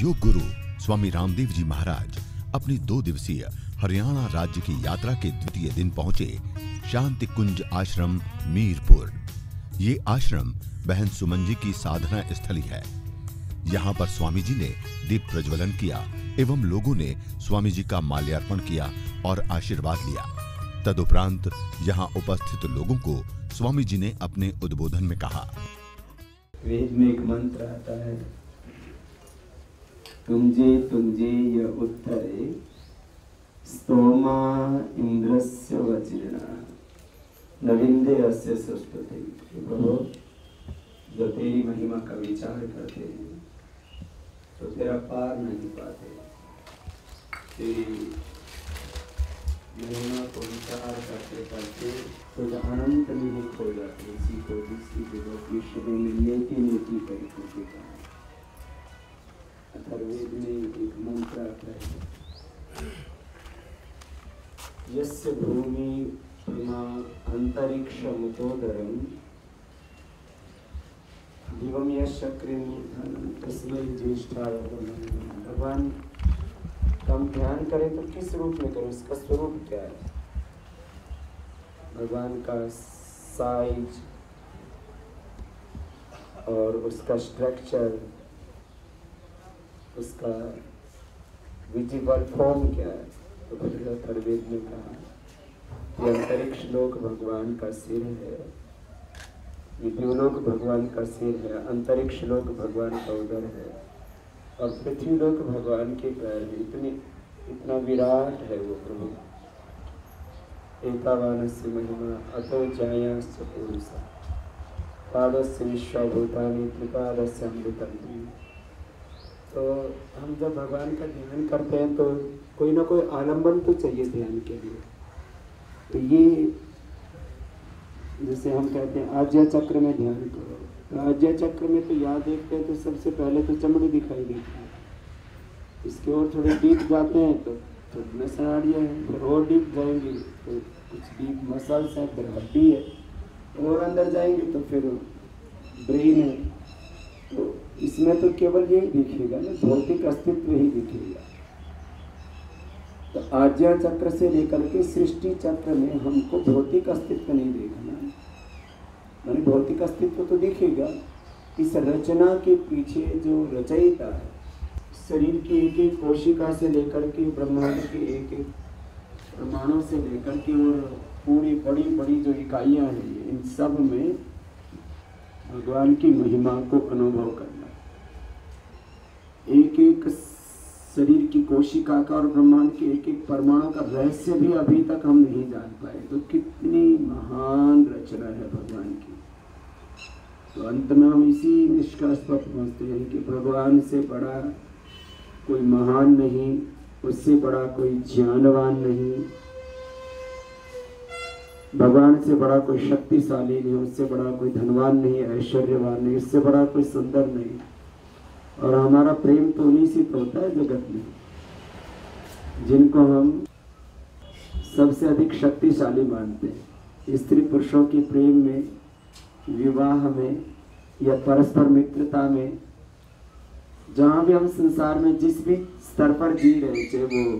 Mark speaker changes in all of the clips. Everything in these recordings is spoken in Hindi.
Speaker 1: योग गुरु स्वामी रामदेव जी महाराज अपनी दो दिवसीय हरियाणा राज्य की यात्रा के द्वितीय दिन पहुँचे शांति कुंज आश्रम, मीरपुर। ये आश्रम बहन सुमन जी की साधना स्थली है। यहाँ पर स्वामी जी ने दीप प्रज्वलन किया एवं लोगों ने स्वामी जी का माल्यार्पण किया और आशीर्वाद लिया। तदुपरांत यहाँ उपस्थित लोगों को स्वामी जी ने अपने उद्बोधन में कहा।
Speaker 2: वेद में एक मंत्र आता है तुंजे तुंजे य उत्तरे, स्तोमा इंद्रस्य वज्रिणा। नविंदे अस्य सुष्टुते प्रभु जो तेरी महिमा का विचार करते हैं तो तेरा पार नहीं पाते। तेरी महिमा को विचार करते करते तो अनंत में ही खो जाते इसी को दूसरी जगह विश्व में नेति नेति परिपूर्ति का अथर्वेद में एक मंत्र आता है। यस्य भूमि प्रमा अंतरिक्ष मुतोदरम दिवम यशक्रिमूर्धन तस्मै ज्येष्ठाय भगवान। हम ध्यान करें तो किस रूप में करें? उसका स्वरूप क्या है? भगवान का साइज़ और उसका स्ट्रक्चर उसका विजिबल फॉर्म क्या है? तो थर्वेद ने कहा कि अंतरिक्ष लोक भगवान का सिर है। विद्युलोक भगवान का सिर है, अंतरिक्ष लोक भगवान का उदर है। और पृथ्वी लोक भगवान के पैर है इतनी, इतना विराट है वो प्रभु। एतावानस्य महिमा, अतो जायास्य पुरुषा। पादस्य विश्वभूतानि, त्रिपादस्य अमृतम। तो हम जब भगवान का ध्यान करते हैं तो कोई ना कोई आलंबन तो चाहिए ध्यान के लिए। तो ये जैसे हम कहते हैं, आज्ञा चक्र में ध्यान करो। तो आज्ञा चक्र में तो याद देखते हैं तो सबसे पहले तो चमड़ी दिखाई देती है। इसके और थोड़े डीप जाते हैं तो तो नसनाड़ियाँ हैं, फिर और डीप जाएँगे तो कुछ डीप मसल्स हैं, फिर हड्डी है, और अंदर जाएँगे तो फिर ब्रेन है। इसमें तो केवल यही दिखेगा ना, भौतिक अस्तित्व ही दिखेगा। तो आज्ञा चक्र से लेकर के सृष्टि चक्र में हमको भौतिक अस्तित्व नहीं देखना मानी भौतिक अस्तित्व तो दिखेगा। इस रचना के पीछे जो रचयिता है, शरीर की एक एक कोशिका से लेकर के, ब्रह्मांड के एक एक परमाणु से लेकर के, और पूरी बड़ी बड़ी जो इकाइयाँ हैं, इन सब में भगवान की महिमा को अनुभव करना। एक एक शरीर की कोशिका का और ब्रह्मांड के एक एक परमाणु का रहस्य भी अभी तक हम नहीं जान पाए। तो कितनी महान रचना है भगवान की। तो अंत में हम इसी निष्कर्ष पर पहुँचते हैं कि भगवान से बड़ा कोई महान नहीं, उससे बड़ा कोई ज्ञानवान नहीं भगवान से बड़ा कोई शक्तिशाली नहीं, उससे बड़ा कोई धनवान नहीं, ऐश्वर्यवान नहीं, उससे बड़ा कोई सुंदर नहीं। और हमारा प्रेम तो उन्हीं से तो होता है जगत में, जिनको हम सबसे अधिक शक्तिशाली मानते हैं। स्त्री पुरुषों के प्रेम में, विवाह में, या परस्पर मित्रता में, जहाँ भी हम संसार में जिस भी स्तर पर जी रहे चाहे वो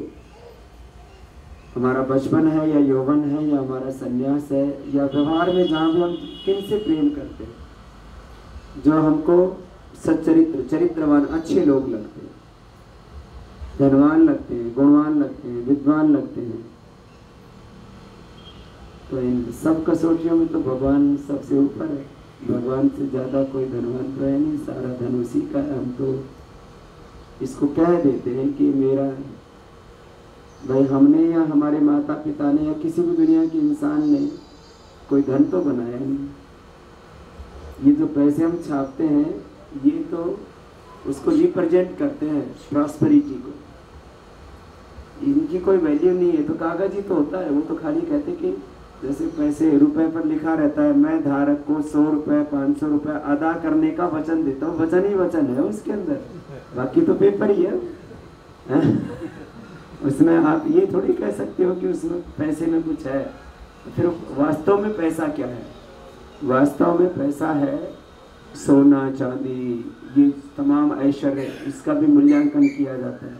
Speaker 2: हमारा बचपन है या यौवन है या हमारा संन्यास है या व्यवहार में जहाँ भी हम किन से प्रेम करते हैं जो हमको सच्चरित्र, चरित्रवान, अच्छे लोग लगते हैं। धनवान लगते हैं, गुणवान लगते हैं, विद्वान लगते हैं। तो इन सब कसौटियों में तो भगवान सबसे ऊपर है। भगवान से ज़्यादा कोई धनवान तो है नहीं, सारा धन उसी का है। हम तो इसको कह देते हैं कि मेरा भाई, हमने या हमारे माता पिता ने या किसी भी दुनिया के इंसान ने कोई धन तो बनाया नहीं। ये जो पैसे हम छापते हैं, ये तो उसको रिप्रेजेंट करते हैं प्रॉस्पेरिटी को। इनकी कोई वैल्यू नहीं है तो कागज़ ही तो होता है। वो तो खाली कहते कि जैसे पैसे रुपए पर लिखा रहता है, मैं धारक को सौ रुपए, पाँच सौ रुपए अदा करने का वचन देता हूँ। वचन ही वचन है उसके अंदर। बाकी तो पेपर ही। है? उसमें आप ये थोड़ी कह सकते हो कि उसमें पैसे में कुछ है? फिर वास्तव में पैसा क्या है? वास्तव में पैसा है सोना, चांदी, ये तमाम ऐश्वर्य, इसका भी मूल्यांकन किया जाता है।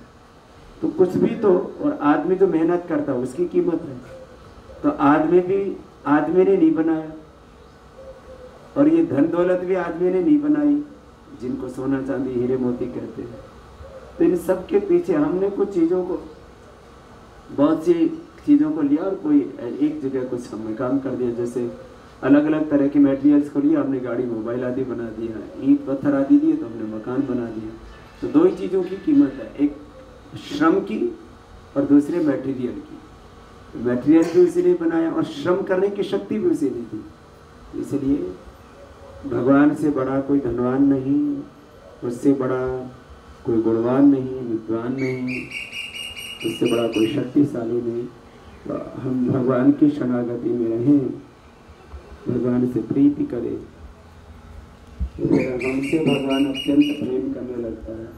Speaker 2: तो कुछ भी तो और आदमी जो मेहनत करता है, उसकी कीमत है। तो आदमी भी, आदमी ने नहीं बनाया। और ये धन दौलत भी आदमी ने नहीं बनाई, जिनको सोना, चांदी, हीरे मोती कहते हैं। तो इन सब के पीछे हमने कुछ चीज़ों को बहुत सी चीज़ों को लिया और कोई एक जगह कुछ हमने काम कर दिया, जैसे अलग अलग तरह के मटेरियल्स को लिया, हमने गाड़ी मोबाइल आदि बना दिया ईंट पत्थर आदि दिए तो हमने मकान बना दिया तो दो ही चीज़ों की कीमत है, एक श्रम की और दूसरे मटेरियल की। मटेरियल भी उसी ने बनाया और श्रम करने की शक्ति भी उसी ने दी। इसलिए भगवान से बड़ा कोई धनवान नहीं, उससे बड़ा कोई गुणवान नहीं, विद्वान नहीं। उससे बड़ा कोई शक्तिशाली नहीं। तो हम भगवान की शरणागति में रहें। भगवान से प्रीति करें। हमसे भगवान अत्यंत प्रेम करने लगता है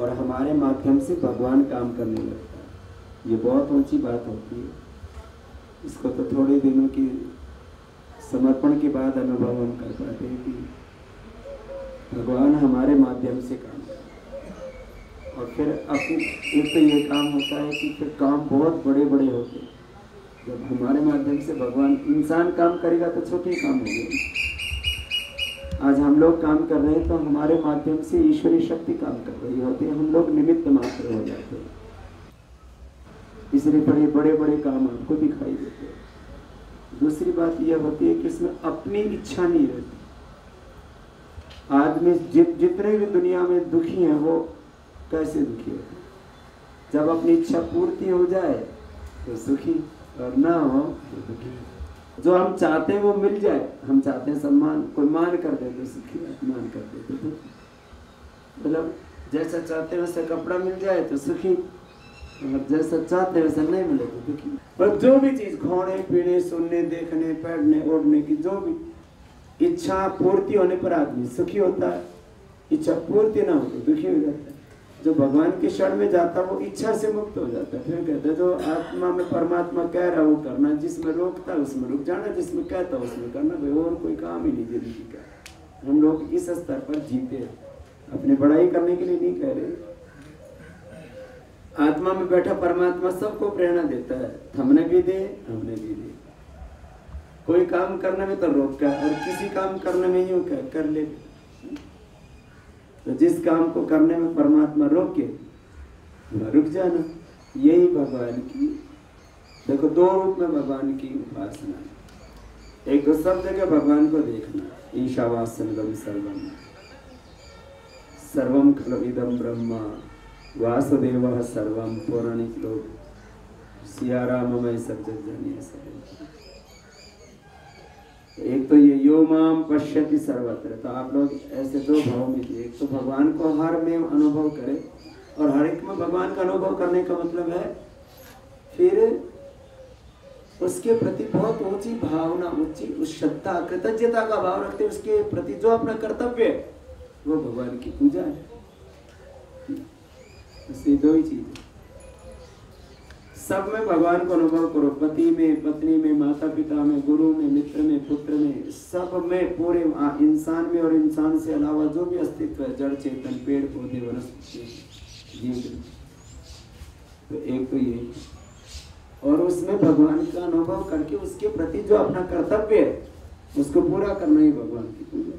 Speaker 2: और हमारे माध्यम से भगवान काम करने लगता है। ये बहुत ऊँची बात होती है। इसको तो थोड़े दिनों की समर्पण के बाद अनुभव हम कर पाते हैं कि भगवान हमारे माध्यम से काम और फिर अपने एक तो ये काम होता है कि फिर काम बहुत बड़े बड़े होते हैं। जब हमारे माध्यम से भगवान इंसान काम करेगा तो छोटे काम होंगे। आज हम लोग काम कर रहे हैं तो हमारे माध्यम से ईश्वरीय शक्ति काम कर रही होती है। हम लोग निमित्त मात्र हो जाते हैं। इसलिए बड़े बड़े बड़े काम आपको दिखाई देते हैं। दूसरी बात यह होती है कि इसमें अपनी इच्छा नहीं रहती। आदमी जित, जितने भी दुनिया में दुखी हैं, वो कैसे दुखी होते? जब अपनी इच्छा पूर्ति हो जाए तो सुखी और ना हो तो दुखी। जो हम चाहते हैं वो मिल जाए। हम चाहते हैं सम्मान, कोई मान कर दे तो सुखी मान कर दे तो मतलब जैसा चाहते हैं वैसा कपड़ा मिल जाए तो सुखी। और जैसा चाहते हैं वैसा नहीं मिले तो दुखी। पर जो भी चीज़ खोने, पीने, सुनने, देखने पढ़ने ओढ़ने की जो भी इच्छा पूर्ति होने पर आदमी सुखी होता है। इच्छा पूर्ति ना हो तो दुखी हो जाता है। जो भगवान के क्षण में जाता वो इच्छा से मुक्त हो जाता है। फिर कहते जो आत्मा में परमात्मा कह रहा वो करना, जिसमें रोकता उसमें रुक जाना, जिसमें कहता उसमें करना, भाई, और कोई काम ही नहीं ज़िंदगी का। हम लोग इस स्तर पर जीते अपनी बड़ाई करने के लिए नहीं कह रहे। आत्मा में बैठा परमात्मा सबको प्रेरणा देता है। थमने भी दे, हमने भी दे। कोई काम करने में तो रोक और किसी काम करने में यूँ कर ले। तो जिस काम को करने में परमात्मा रोके रुक जाना। यही भगवान की, देखो दो रूप में भगवान की उपासना एक तो सब जगह भगवान को देखना, ईशावासन सर्वम। सर्वम खल इदम ब्रह्मा, वासुदेव सर्वम पौराणिक लोग सिया राम में सब जग जानिए एक तो ये यो माम पश्यति सर्वत्र। तो आप लोग ऐसे दो भाव में थे एक तो भगवान को हर में अनुभव करें और हर एक में भगवान का अनुभव करने का मतलब है फिर उसके प्रति बहुत ऊँची भावना ऊँची उस श्रद्धा कृतज्ञता का भाव रखते उसके प्रति जो अपना कर्तव्य है वो भगवान की पूजा है। इसलिए दो ही चीज़। सब में भगवान को अनुभव करो। पति में, पत्नी में माता पिता में, गुरु में, मित्र में, पुत्र में, सब में पूरे इंसान में और इंसान से अलावा जो भी अस्तित्व है, जड़, चेतन, पेड़, पौधे, वनस्पति, जीव। तो एक तो ये। और उसमें भगवान का अनुभव करके उसके प्रति जो अपना कर्तव्य है, उसको पूरा करना ही भगवान की पूजा।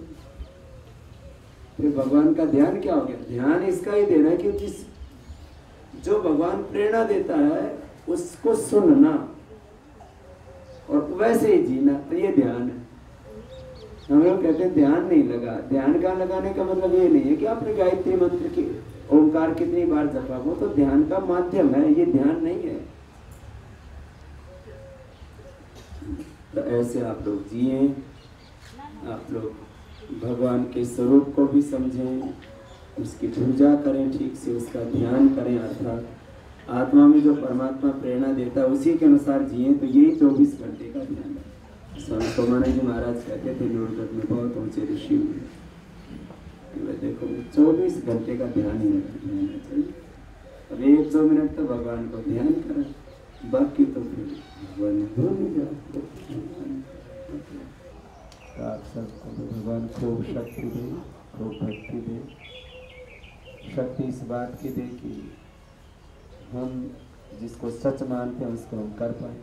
Speaker 2: फिर भगवान का ध्यान क्या हो गया? ध्यान इसका ही देना कि जिस जो भगवान प्रेरणा देता है उसको सुनना और वैसे ही जीना तो ये ध्यान है। हम लोग कहते हैं, ध्यान नहीं लगा। ध्यान का लगाने का मतलब ये नहीं है कि आपने गायत्री मंत्र की, ओंकार कितनी बार जपा हो तो ध्यान का माध्यम है, ये ध्यान नहीं है। तो ऐसे आप लोग जिए, आप लोग भगवान के स्वरूप को भी समझें, उसकी पूजा करें, ठीक से उसका ध्यान करें, अर्थात आत्मा में जो परमात्मा प्रेरणा देता है, उसी के अनुसार जिए तो यही चौबीस घंटे का ध्यान है। स्वामी सोमाना जी महाराज कहते थे नूरगढ़ में बहुत ऊँचे ऋषि हुए देखो, चौबीस घंटे का ध्यान ही रहना चाहिए अब एक दो मिनट तो भगवान को ध्यान करें। बाकी तो फिर भगवान भूल
Speaker 3: तो आप सबको भगवान खूब शक्ति दे, खूब भक्ति दे। शक्ति इस बात की दे कि हम जिसको सच मानते हैं, उसको हम कर पाए।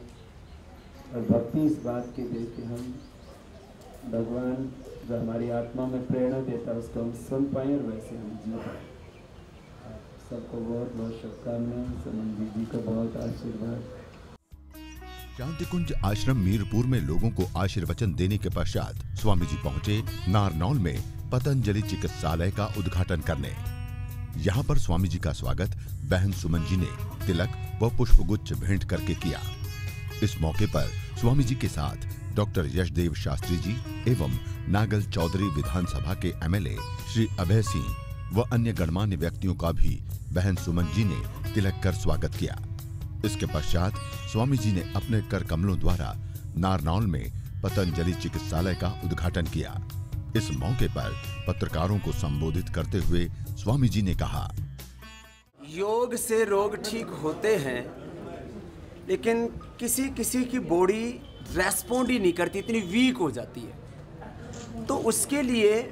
Speaker 3: और भक्ति इस बात की दे कि हम भगवान जो हमारी आत्मा में प्रेरणा देता है, उसको हम सुन पाए और वैसे हम जी पाए। सबको बहुत बहुत शुभकामनाएँ सुमन जी को बहुत आशीर्वाद।
Speaker 1: शांति कुंज आश्रम मीरपुर में लोगों को आशीर्वचन देने के पश्चात स्वामी जी पहुँचे नारनौल में पतंजलि चिकित्सालय का उद्घाटन करने। यहाँ पर स्वामी जी का स्वागत बहन सुमन जी ने तिलक व पुष्पगुच्छ भेंट करके किया। इस मौके पर स्वामी जी के साथ डॉक्टर यशदेव शास्त्री जी एवं नागल चौधरी विधानसभा के एमएलए श्री अभय सिंह व अन्य गणमान्य व्यक्तियों का भी बहन सुमन जी ने तिलक कर स्वागत किया। इसके पश्चात स्वामी जी ने अपने कर कमलों द्वारा नारनौल में पतंजलि चिकित्सालय का उद्घाटन किया। इस मौके पर पत्रकारों को संबोधित करते हुए स्वामी जी ने कहा
Speaker 2: योग से रोग ठीक होते हैं, लेकिन किसी किसी की बॉडी रेस्पॉन्ड ही नहीं करती, इतनी वीक हो जाती है। तो उसके लिए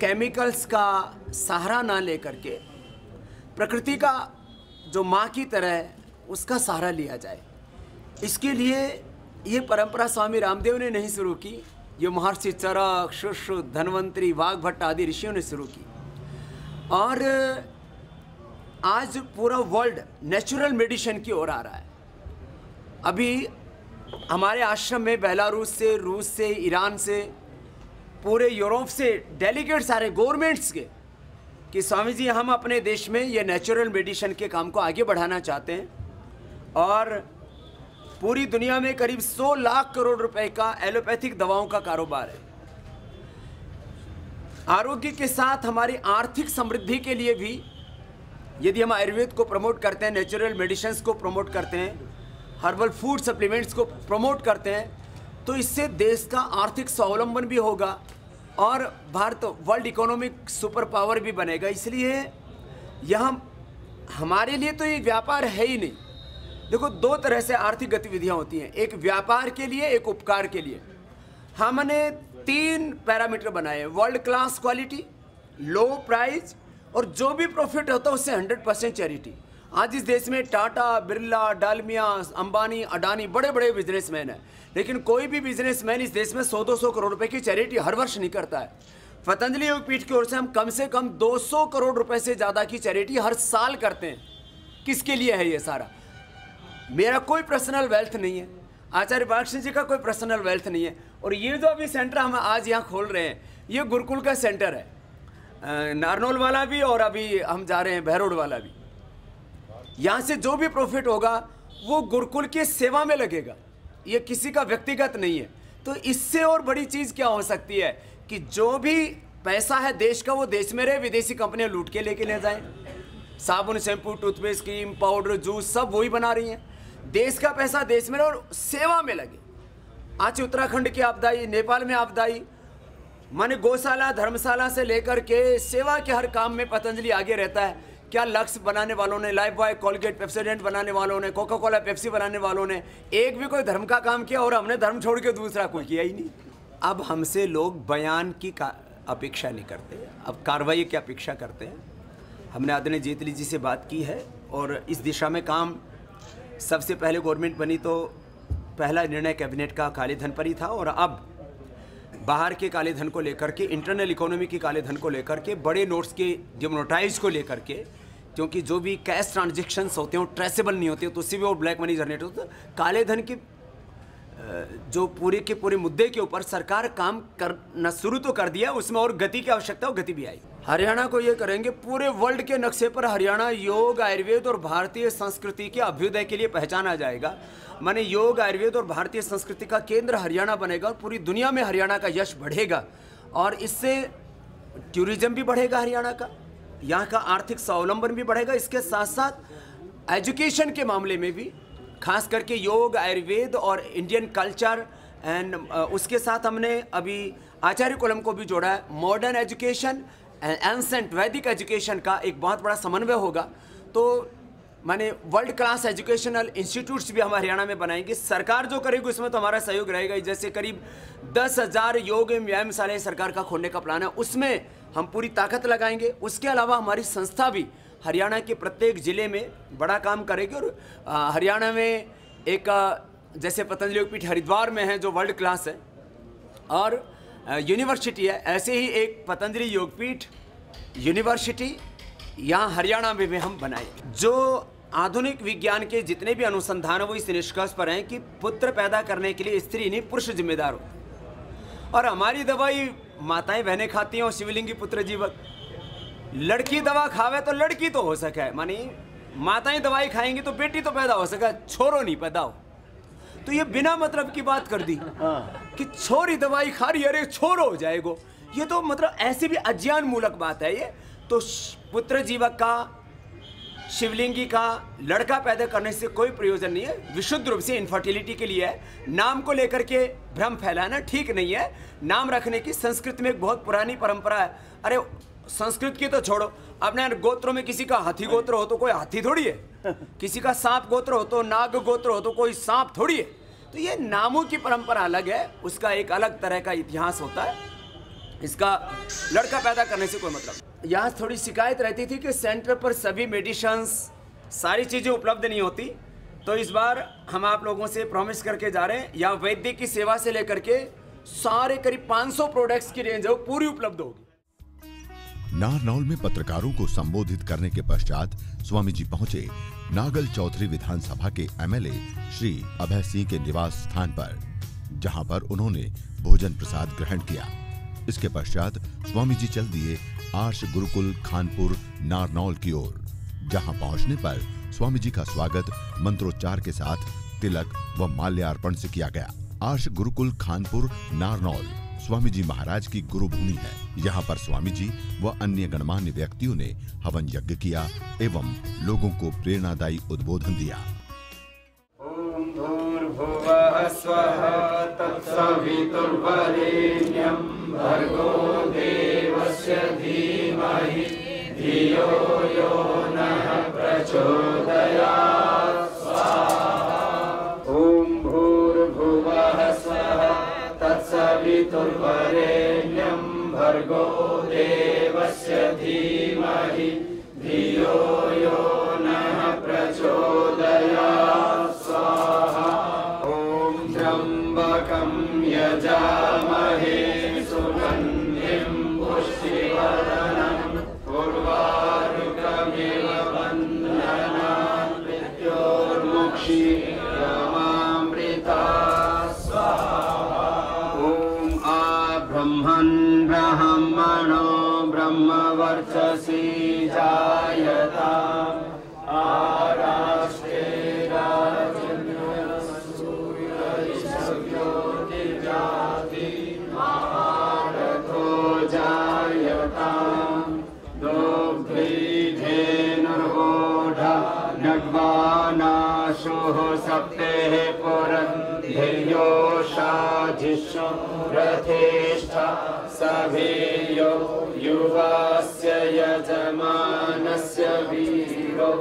Speaker 2: केमिकल्स का सहारा ना लेकर के, प्रकृति का जो माँ की तरह है, उसका सहारा लिया जाए। इसके लिए ये परंपरा स्वामी रामदेव ने नहीं शुरू की, ये महर्षि चरक, शुश्रु, धनवंतरी वाघ भट्ट आदि ऋषियों ने शुरू की। और आज पूरा वर्ल्ड नेचुरल मेडिसिन की ओर आ रहा है। अभी हमारे आश्रम में बेलारूस से, रूस से, ईरान से, पूरे यूरोप से डेलीगेट्स आ रहे गवर्नमेंट्स के, कि स्वामी जी हम अपने देश में ये नेचुरल मेडिसिन के काम को आगे बढ़ाना चाहते हैं। और पूरी दुनिया में करीब 100 लाख करोड़ रुपए का एलोपैथिक दवाओं का कारोबार है। आरोग्य के साथ हमारी आर्थिक समृद्धि के लिए भी यदि हम आयुर्वेद को प्रमोट करते हैं नेचुरल मेडिसिन को प्रमोट करते हैं हर्बल फ़ूड सप्लीमेंट्स को प्रमोट करते हैं तो इससे देश का आर्थिक स्वावलंबन भी होगा और Bharat world economic super power भी बनेगा। इसलिए यहाँ हमारे लिए तो ये व्यापार है ही नहीं। देखो, दो तरह से आर्थिक गतिविधियाँ होती हैं। एक व्यापार के लिए, एक उपकार के लिए। हमने तीन पैरामीटर बनाए world class quality low price और जो भी प्रॉफिट होता है उससे हंड्रेड परसेंट चैरिटी आज इस देश में टाटा, बिरला, डालमिया, अंबानी, अडानी बड़े बड़े बिजनेसमैन हैं। लेकिन कोई भी बिजनेसमैन इस देश में सौ दो सौ करोड़ रुपए की चैरिटी हर वर्ष नहीं करता है। पतंजलि योग पीठ की ओर से हम कम से कम 200 करोड़ रुपए से ज़्यादा की चैरिटी हर साल करते हैं। किसके लिए है ये सारा? मेरा कोई पर्सनल वेल्थ नहीं है। आचार्य बालकृष्ण जी का कोई पर्सनल वेल्थ नहीं है। और ये जो अभी सेंटर हम आज यहाँ खोल रहे हैं, ये गुरुकुल का सेंटर है। नारनौल वाला भी और अभी हम जा रहे हैं बहरोड वाला भी। यहाँ से जो भी प्रॉफिट होगा, वो गुरुकुल की सेवा में लगेगा। ये किसी का व्यक्तिगत नहीं है। तो इससे और बड़ी चीज़ क्या हो सकती है कि जो भी पैसा है देश का, वो देश में रहे, विदेशी कंपनियाँ लूट के लेके ले जाएँ। साबुन, shampoo, toothpaste, cream, powder, juice, सब वही बना रही हैं। देश का पैसा देश में रहे और सेवा में लगे। आज उत्तराखंड की आपदाई, नेपाल में आपदाई माने गौशाला, धर्मशाला से लेकर के सेवा के हर काम में पतंजलि आगे रहता है। क्या लक्ष्य बनाने वालों ने लाइफ बॉय कोलगेट पेप्सोडेंट बनाने वालों ने कोका कोला पेप्सी बनाने वालों ने, एक भी कोई धर्म का काम किया और हमने धर्म छोड़ के दूसरा कोई किया ही नहीं। अब हमसे लोग बयान की अपेक्षा नहीं करते। अब कार्रवाई की अपेक्षा करते हैं। हमने आदरणीय जेतली जी से बात की है और इस दिशा में काम सबसे पहले गवर्नमेंट बनी तो पहला निर्णय कैबिनेट का काले धन पर ही था और अब बाहर के काले धन को लेकर के इंटरनल इकोनॉमी के काले धन को लेकर के, बड़े नोट्स के डिमोनोटाइज को लेकर के, क्योंकि जो भी कैश ट्रांजेक्शन्स होते हैं, वो ट्रेसेबल नहीं होते तो उससे भी वो ब्लैक मनी जनरेट होता है। काले धन के जो पूरे के पूरे मुद्दे के ऊपर सरकार काम करना शुरू तो कर दिया, उसमें और गति की आवश्यकता और गति भी आई। हरियाणा को ये करेंगे, पूरे वर्ल्ड के नक्शे पर हरियाणा योग, आयुर्वेद और भारतीय संस्कृति के अभ्युदय के लिए पहचाना जाएगा। माने योग, आयुर्वेद और भारतीय संस्कृति का केंद्र हरियाणा बनेगा और पूरी दुनिया में हरियाणा का यश बढ़ेगा। और इससे टूरिज़्म भी बढ़ेगा हरियाणा का, यहाँ का आर्थिक स्वावलंबन भी बढ़ेगा। इसके साथ साथ एजुकेशन के मामले में भी खास करके योग, आयुर्वेद और इंडियन कल्चर एंड उसके साथ हमने अभी आचार्य कुलम को भी जोड़ा है। Modern education and ancient Vedic education का एक बहुत बड़ा समन्वय होगा। तो
Speaker 4: माने वर्ल्ड क्लास एजुकेशनल इंस्टीट्यूट्स भी हम हरियाणा में बनाएँगे। सरकार जो करेगी, उसमें तो हमारा सहयोग रहेगा जैसे करीब दस हज़ार योग एवं व्यायाम शालाएँ सरकार का खोलने का प्लान है। उसमें हम पूरी ताकत लगाएँगे। उसके अलावा हमारी संस्था भी हरियाणा के प्रत्येक ज़िले में बड़ा काम करेगी और हरियाणा में एक जैसे पतंजलि योगपीठ हरिद्वार में है, जो वर्ल्ड क्लास है, और यूनिवर्सिटी है, ऐसे ही एक पतंजलि योगपीठ यूनिवर्सिटी यहाँ हरियाणा में भी हम बनाए जो आधुनिक विज्ञान के जितने भी अनुसंधान वो इस निष्कर्ष पर हैं कि पुत्र पैदा करने के लिए स्त्री नहीं, पुरुष जिम्मेदार हो। और हमारी दवाई माताएँ, बहनें खाती हैं और शिवलिंगी पुत्र जीवक लड़की दवा खावे तो लड़की तो हो सके। मानी माताएँ दवाई खाएँगी तो बेटी तो पैदा हो सके छोरो नहीं पैदा हो। तो ये बिना मतलब की बात कर दी कि छोरी दवाई खा रही है, अरे छोरो हो जाएगो। ये तो मतलब ऐसी भी अज्ञान मूलक बात है ये। तो पुत्र जीवक का शिवलिंगी का लड़का पैदा करने से कोई प्रयोजन नहीं है। विशुद्ध रूप से इनफर्टिलिटी के लिए है। नाम को लेकर के भ्रम फैलाना ठीक नहीं है। नाम रखने की संस्कृत में एक बहुत पुरानी परंपरा है। अरे संस्कृत की तो छोड़ो। अपने यहाँ गोत्रों में किसी का हाथी गोत्र हो तो कोई हाथी थोड़ी है? किसी का सांप गोत्र हो तो नाग गोत्र हो तो कोई सांप थोड़ी है? तो ये नामों की परंपरा अलग है, उसका एक अलग तरह का इतिहास होता है। इसका लड़का पैदा करने से कोई मतलब यहाँ थोड़ी शिकायत रहती थी कि सेंटर पर सभी मेडिशंस, सारी चीज़ें उपलब्ध नहीं होती। तो इस बार हम आप लोगों से प्रॉमिस करके जा रहे हैं यहाँ वैद्य की सेवा से लेकर के सारे करीब 500 प्रोडक्ट्स की रेंज है, वो पूरी उपलब्ध होगी।
Speaker 1: नारनौल में पत्रकारों को संबोधित करने के पश्चात स्वामी जी पहुँचे नागल चौधरी विधानसभा के एमएलए श्री अभय सिंह के निवास स्थान पर, जहाँ पर उन्होंने भोजन प्रसाद ग्रहण किया। इसके पश्चात स्वामी जी चल दिए आर्ष गुरुकुल खानपुर नारनौल की ओर, जहाँ पहुँचने पर स्वामी जी का स्वागत मंत्रोच्चार के साथ तिलक व माल्यार्पण से किया गया। आर्ष गुरुकुल खानपुर नारनौल। स्वामी जी महाराज की गुरु भूमि है। यहाँ पर स्वामी जी व अन्य गणमान्य व्यक्तियों ने हवन यज्ञ किया एवं लोगों को प्रेरणादायी उद्बोधन दिया।
Speaker 2: धियो यो नः तत्सवितुर्वरेण्यं भर्गो देवस्य धीमहि धियो यो ब्रह्मवर्चसि जायताम्। आराष्ट्रे महारथो जायताम् दोग्धेनुर्वोढा नग्वानाशुः सप्तेः युवास्य यजमानस्य वीरो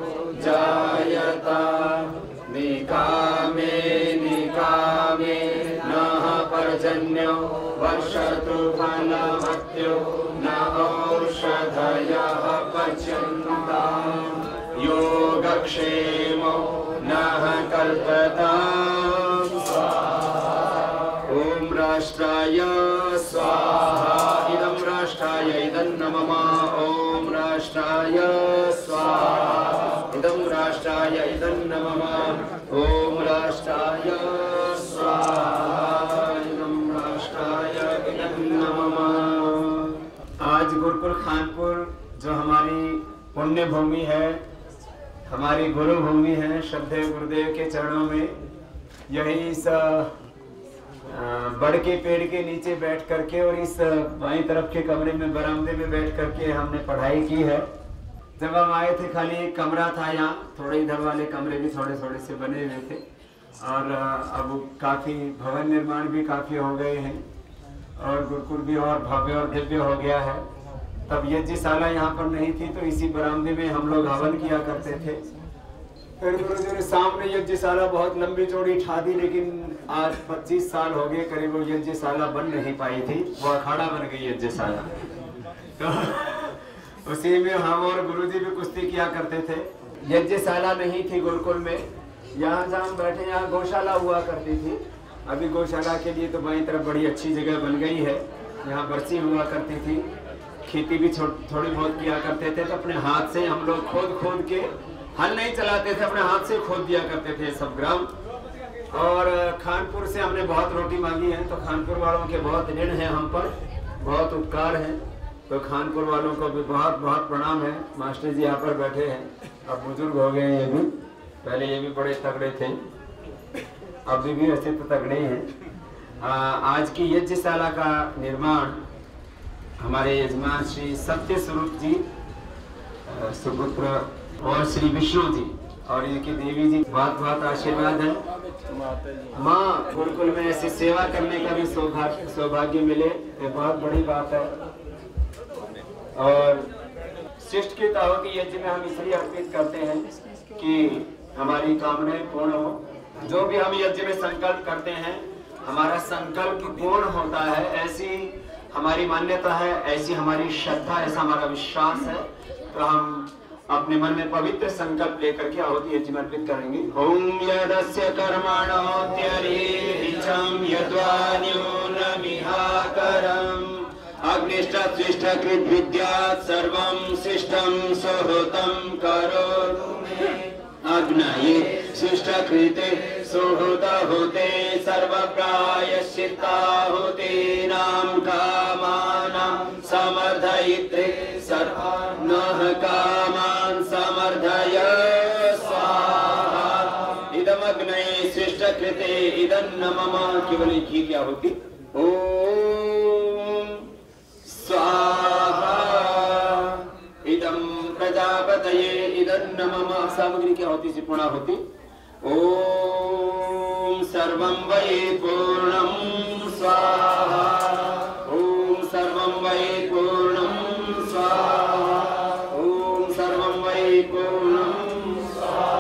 Speaker 2: जायता। निकामे निकामे नः पर्जन्यो वर्षतु फलमत्यो न औषधयः पच्यन्ताम् योगक्षेमो नः कल्पताम् जो हमारी पुण्य भूमि है, हमारी गुरु भूमि है श्रद्धेय गुरुदेव के चरणों में यही इस बड़ के पेड़ के नीचे बैठ करके और इस बाई तरफ़ के कमरे में, बरामदे में बैठ करके हमने पढ़ाई की है। जब हम आए थे, खाली एक कमरा था यहाँ, थोड़े इधर वाले कमरे भी थोड़े थोड़े से बने हुए थे और अब काफ़ी भवन निर्माण भी काफ़ी हो गए हैं और गुरुकुल भी और भव्य और दिव्य हो गया है। तब यज्ञशाला यहाँ पर नहीं थी तो इसी बरामदे में हम लोग हवन किया करते थे। फिर गुरु जी ने सामने यज्ञशाला बहुत लंबी चौड़ी ठा दी लेकिन आज 25 साल हो गए, करीब वो यज्ञशाला बन नहीं पाई थी। वो अखाड़ा बन गई यज्ञशाला तो उसी में हम और गुरु जी भी कुश्ती किया करते थे। यज्ञशाला नहीं थी गुरुकुल में। यहाँ जहाँ हम बैठे, यहाँ गौशाला हुआ करती थी। अभी गौशाला के लिए तो बाई तरफ़ बड़ी अच्छी जगह बन गई है। यहाँ बरसी हुआ करती थी। खेती भी थोड़ी बहुत किया करते थे तो अपने हाथ से हम लोग खोद खोद के हल नहीं चलाते थे, अपने हाथ से खोद दिया करते थे सब ग्राम। और खानपुर से हमने बहुत रोटी मांगी है तो खानपुर वालों के बहुत ऋण है हम पर, बहुत उपकार है। तो खानपुर वालों को भी बहुत बहुत प्रणाम है, मास्टर जी यहाँ पर बैठे हैं। अब बुज़ुर्ग हो गए ये भी, पहले ये भी बड़े तगड़े थे, अभी भी ऐसे तो तगड़े हैं। आज की यज्ञशाला का निर्माण हमारे यजमान श्री सत्य स्वरूप जी सुपुत्र और श्री विष्णु जी और इनकी देवी जी, बहुत बहुत आशीर्वाद है। माँ, गुरुकुल में ऐसी सेवा करने का भी सौभाग्य सौभाग्य मिले, ये बहुत बड़ी बात है। और शिष्ट के की की यज्ञ में हम इसलिए अर्पित करते हैं कि हमारी कामनाएँ पूर्ण हो। जो भी हम यज्ञ में संकल्प करते हैं, हमारा संकल्प पूर्ण होता है, ऐसी हमारी मान्यता है, ऐसी हमारी श्रद्धा, ऐसा हमारा विश्वास है। तो हम अपने मन में पवित्र संकल्प लेकर के आहुति यज्ञ अर्पित करेंगे। ओम यदस्य कर्मणोत्यरीचम यद्वान्यूनमिहाकरम। अग्निष्ठ स्विष्ठ कृत विद्या सर्वं शिष्टम सुहृतम करोतु। अग्नये शिष्टकृते सुहृत होते सर्व प्रायश्चित्ता होते, नाम कामानां समर्थयित्रे सर्वान् कामान् समर्थय, स्वाहा। इदमग्नये शिष्टकृते इदन्न मम केवल घी क्या होती? ओम स्वाहा। प्रजापतये इदन्न मम सामग्री क्या होती से पूर्णा होती। ओम सर्वं वै पूर्णं स्वाहा। ओम सर्वं वै पूर्णं स्वाहा। ओम सर्वं वै पूर्णं स्वाहा।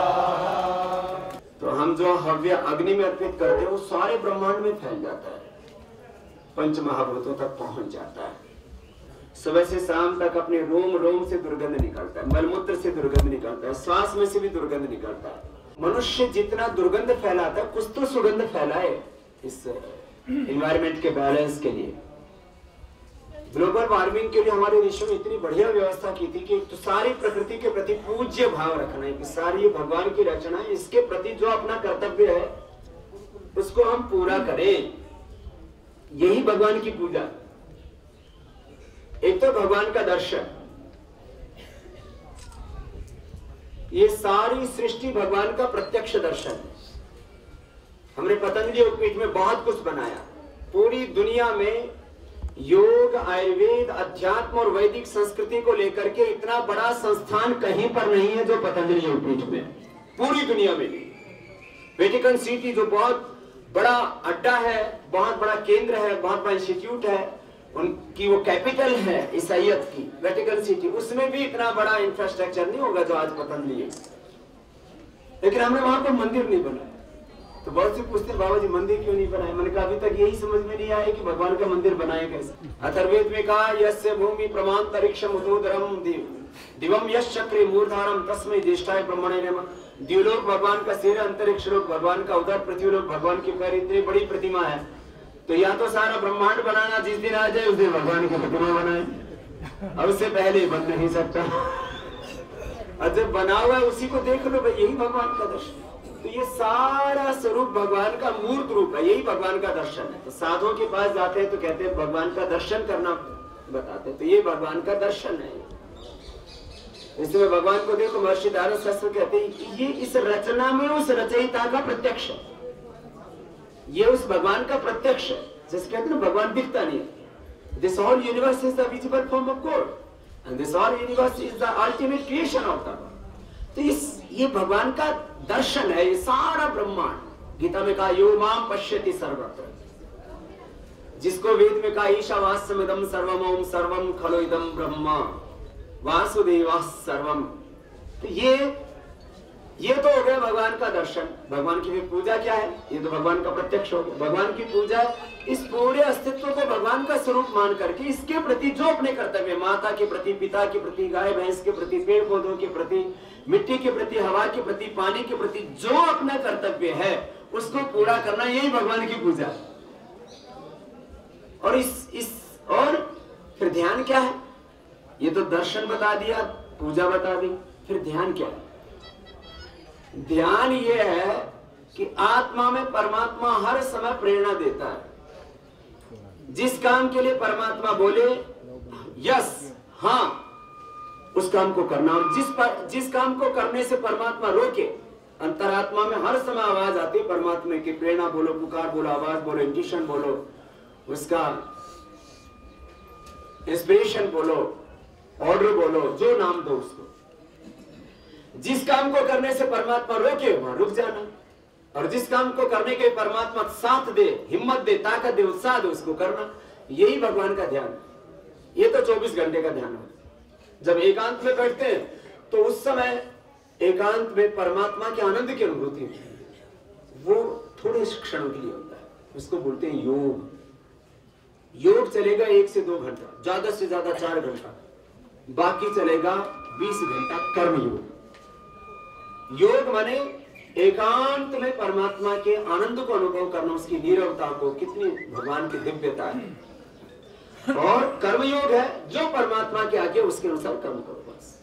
Speaker 2: तो हम जो हव्य अग्नि में अर्पित करते हैं, वो सारे ब्रह्मांड में फैल जाता है। पंच महाभूतों तक पहुँच जाता है। सुबह से शाम तक अपने रोम रोम से दुर्गंध निकलता है, मलमूत्र से दुर्गंध निकलता है, श्वास में से भी दुर्गंध निकलता है। मनुष्य जितना दुर्गंध फैलाता है, कुछ तो सुगंध फैलाए इस इन्वायरमेंट के बैलेंस के लिए। ग्लोबल वार्मिंग के लिए हमारे ऋषि ने इतनी बढ़िया व्यवस्था की थी कि तो सारी प्रकृति के प्रति पूज्य भाव रखना है कि सारी भगवान की रचना है, इसके प्रति जो अपना कर्तव्य है, उसको हम पूरा करें। यही भगवान की पूजा। एक तो भगवान का दर्शन। ये सारी सृष्टि भगवान का प्रत्यक्ष दर्शन। है हमने पतंजलि उपपीठ में बहुत कुछ बनाया। पूरी दुनिया में योग, आयुर्वेद, अध्यात्म और वैदिक संस्कृति को लेकर के इतना बड़ा संस्थान कहीं पर नहीं है जो पतंजलि योगपीठ में। पूरी दुनिया में वेटिकन सिटी जो बहुत बड़ा अड्डा है, बहुत बड़ा केंद्र है, बहुत बड़ा इंस्टीट्यूट है उनकी वो कैपिटल है ईसाइत की वेटिकन सिटी उसमें भी इतना बड़ा इंफ्रास्ट्रक्चर नहीं होगा जो आज पतन है। लेकिन हमने वहाँ पर मंदिर नहीं बनाया। तो बहुत से पूछते बाबा जी मंदिर क्यों नहीं बनाए? मैंने कहा, अभी तक यही समझ में नहीं आया कि भगवान का मंदिर बनाए कैसे। अथर्वेद में कहा, यस्य भूमि प्रमाण तरिक्षम उदोदरम दिवम यश चक्र मूर्धारम तस्मय ज्येष्ठाय ब्रह्मणे नम। द्व्युलोक भगवान का सिर, अंतरिक्ष लोक भगवान का उदर, पृथ्वी लोक भगवान की इतनी बड़ी प्रतिमा है। तो या तो सारा ब्रह्मांड बनाना जिस दिन आ जाए, उस दिन भगवान की प्रतिमा बनाए। और उससे पहले बन नहीं सकता। और जब बना हुआ है, उसी को देख लो, भाई, यही भगवान का दर्शन तो ये सारा स्वरूप भगवान का मूर्त रूप है, यही भगवान का दर्शन है। तो साधुओं के पास जाते हैं तो कहते हैं, भगवान का दर्शन करना बताते हैं। तो ये भगवान का दर्शन है। इसमें भगवान को देखो, महर्षि दार शास्त्र कहते हैं ये इस रचना में, उस रचयिता का प्रत्यक्ष है। ये उस भगवान का प्रत्यक्ष है जैसे कहते हैं भगवान दिखता नहीं this all universe is the visible form of God and this all universe is the ultimate creation of the तो इस, ये भगवान का दर्शन है, ये सारा ब्रह्मांड। गीता में कहा, यो माम पश्यति सर्वत्र। जिसको वेद में कहा ईशावास्यमिदम सर्वम ओम सर्वम खलो इदम ब्रह्म। वासुदेवा सर्वम। तो ये ये तो हो गया भगवान का दर्शन। भगवान की पूजा क्या है? ये तो भगवान का प्रत्यक्ष हो गया। भगवान की पूजा इस पूरे अस्तित्व को भगवान का स्वरूप मान करके इसके प्रति जो अपने कर्तव्य, माता के प्रति, पिता के प्रति, गाय, भैंस के प्रति, पेड़ पौधों के प्रति, मिट्टी के प्रति, हवा के प्रति, पानी के प्रति जो अपना कर्तव्य है, उसको पूरा करना यही भगवान की पूजा। और इस इस, और फिर ध्यान क्या है? ये तो दर्शन बता दिया, पूजा बता दी, फिर ध्यान क्या है? ध्यान ये है कि आत्मा में परमात्मा हर समय प्रेरणा देता है। जिस काम के लिए परमात्मा बोले यस हाँ उस काम को करना। और जिस पर, जिस काम को करने से परमात्मा रोके अंतरात्मा में हर समय आवाज़ आती है परमात्मा की प्रेरणा बोलो पुकार बोलो आवाज़ बोलो इंट्यूशन बोलो उसका इंस्पिरेशन बोलो ऑर्डर बोलो जो नाम दो उसको। जिस काम को करने से परमात्मा रोके, वहाँ रुक जाना। और जिस काम को करने के परमात्मा साथ दे, हिम्मत दे, ताकत दे, उत्साह दे, उसको करना, यही भगवान का ध्यान ये तो 24 घंटे का ध्यान है। जब एकांत में बैठते हैं तो उस समय एकांत में परमात्मा के आनंद की अनुभूति होती है। वो थोड़े क्षणों के लिए होता है। उसको बोलते हैं योग। योग चलेगा एक से दो घंटा, ज़्यादा से ज़्यादा चार घंटा। बाकी चलेगा बीस घंटा कर्म योग माने एकांत में परमात्मा के आनंद को अनुभव करना उसकी नीरवता को कितनी भगवान की दिव्यता है। और कर्मयोग है जो परमात्मा के आगे उसके अनुसार कर्म करो बस।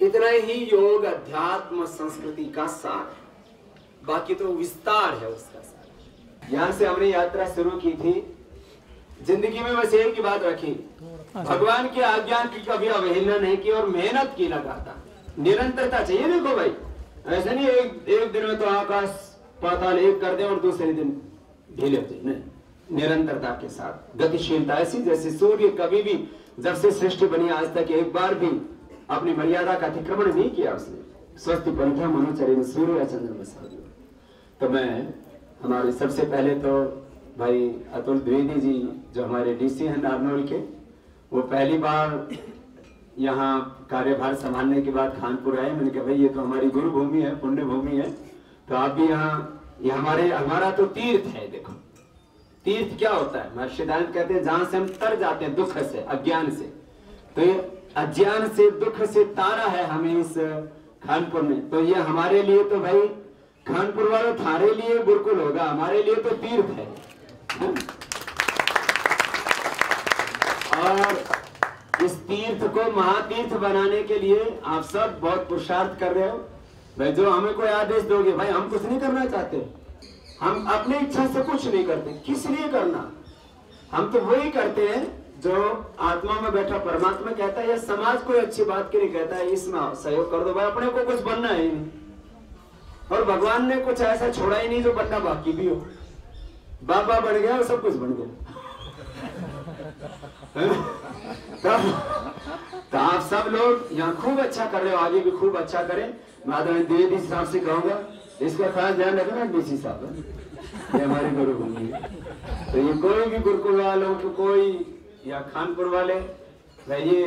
Speaker 2: इतना ही योग अध्यात्म संस्कृति का सार है। बाकी तो विस्तार है उसका सार। यहाँ से हमने यात्रा शुरू की थी। ज़िंदगी में बस एक ही बात रखी। भगवान की आज्ञा की कभी अवहेलना नहीं की और मेहनत की लगातार। निरंतरता चाहिए देखो भाई। ऐसा नहीं, एक एक दिन में तो आकाश पाताल एक कर दे और दूसरे दिन ढीले हो जाए। निरंतरता के साथ। गतिशीलता ऐसी जैसे सूर्य कभी भी जब से सृष्टि बनी, आज तक एक बार भी अपनी मर्यादा का अतिक्रमण नहीं किया उसने। स्वस्थ पंथा मनोचर्य सूर्य चंद्र तो मैं, हमारे सबसे पहले तो भाई अतुल द्विवेदी जी, जो हमारे डीसी हैं नारनौल के, वो पहली बार यहाँ कार्यभार संभालने के बाद खानपुर आए। मैंने कहा, भाई, ये तो हमारी गुरु भूमि है पुण्य भूमि है। तो आप भी यहाँ, ये हमारे, हमारा तो तीर्थ है, देखो। तीर्थ क्या होता है? महर्षि दयानंद कहते हैं, जहाँ से हम तर जाते हैं, दुख से, अज्ञान से। तो ये अज्ञान से, दुख से तारा है हमें इस खानपुर में। तो ये हमारे लिए तो भाई, खानपुर वालों थारे लिए गुरुकुल होगा, हमारे लिए तो तीर्थ है और इस तीर्थ को महातीर्थ बनाने के लिए आप सब बहुत पुरुषार्थ कर रहे हो। भाई, जो हमें कोई आदेश दोगे, भाई, हम कुछ नहीं करना चाहते। हम अपनी इच्छा से कुछ नहीं करते। किस लिए करना? हम तो वही करते हैं जो आत्मा में बैठा परमात्मा कहता है, या समाज कोई अच्छी बात के लिए कहता है, इसमें सहयोग कर दो। भाई, अपने को कुछ बनना है नहीं। और भगवान ने कुछ ऐसा छोड़ा ही नहीं जो बनना बाकी भी हो। बाबा बन गया और सब कुछ बन गया। तो, तो आप सब लोग यहाँ खूब अच्छा कर रहे हो आगे भी खूब अच्छा करें। माधव द्विवेदी साहब से कहूँगा इसका खास ध्यान रखना डीसी साहब ये हमारे गुरु भूमि तो ये कोई भी गुरुकुल वालों को कोई या खानपुर वाले भाई ये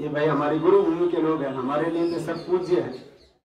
Speaker 2: ये भाई हमारी गुरु भूमि के लोग हैं हमारे लिए तो सब पूज्य है।